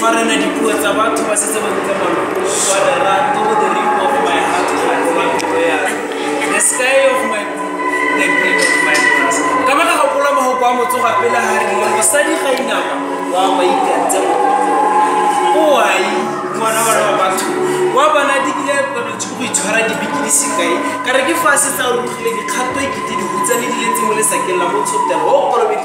fa re na dipuo tsa batho ba setse ba dutse mano wa lerato the ring of my heart my blood royal the sky of my blue the green of my grass ka baka ga pola mo go kwa motsoga pele ga re le mosadi ga inama wa ba ikantse mo o ai ngwana wa ba batho wa bana di kile ba lo tshiko itshwara di biki di sekai ka re ke fa se tsa o rugile dikgato e kete di hutsane di letse mo lesakeng la motshotelo o kolobedi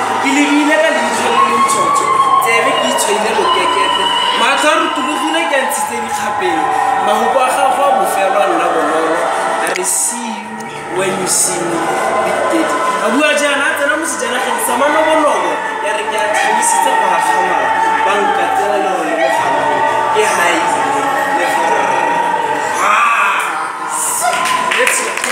ke lebile ka leitlho le le ntshotso tsebe ke itshwaile lokekete maatso a rutulogile ke a ntshitse dikgapele magopo a gago a bofelo a nna bonolo a re see you when you see me big daddy a bua jaana a tsena mo sejanageng sa manobonobo ya re ke a tlhabisitse go gakgamala banka tsela le gore mo gamago ke gaile le farara Ah! Let's go.